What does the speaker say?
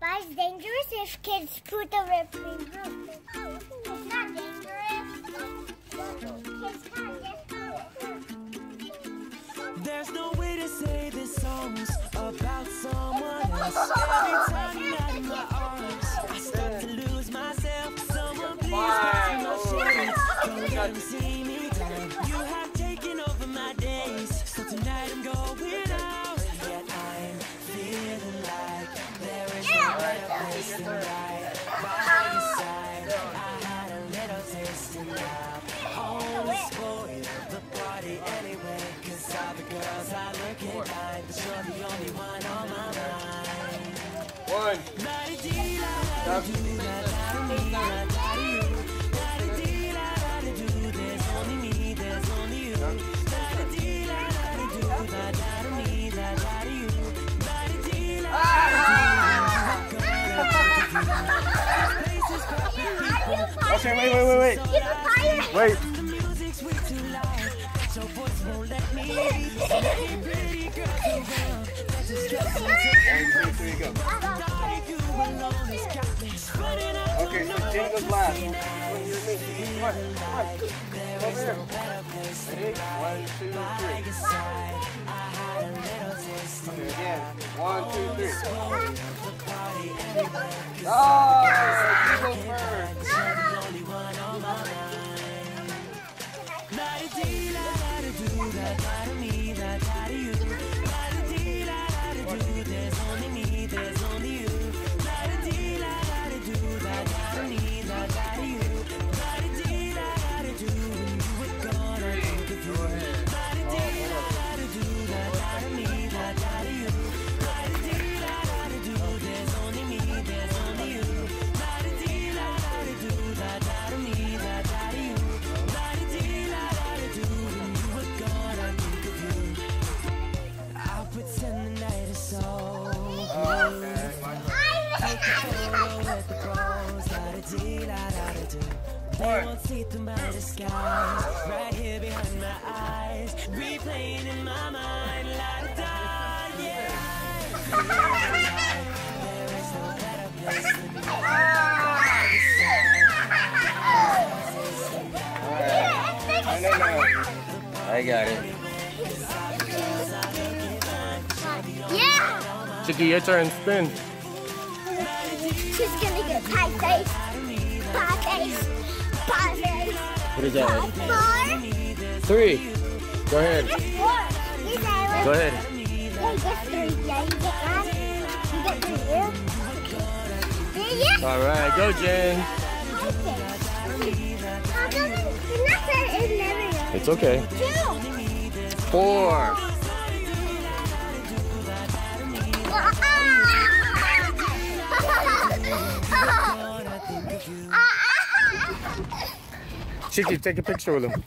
But it's dangerous if kids put the whipped cream out. It's not dangerous. Kids There's no way to say this song's about someone else. Every time you're not in my arms, I start to lose myself. Someone please come to my shades. Don't let 'em see me the girls are looking fine, but you're the only one on my mind. One. There's only me, there's only you. Ah! Okay, wait, wait, wait, wait. Keep it quiet. Wait. Okay, so Jingle's last. Come on, come on. Here. One, two, three. Okay, again. One, two, three. Oh, pros. La di di la da da do. They won't see through my disguise. Right here behind my eyes, replaying in my mind. La da da, yeah. There is no better place than I know now. I got it. Yeah. Chicky, your turn. Spin. She's gonna get pie face. Pie face. Pie face. What is that? Four. Three. Go ahead. Four. You say what? Go ahead. Yeah, you get three. Yeah, you get one. You get three. Yeah. All right, go, Jen. How come the number is never It's okay. two? Four. Chicky, take a picture with him.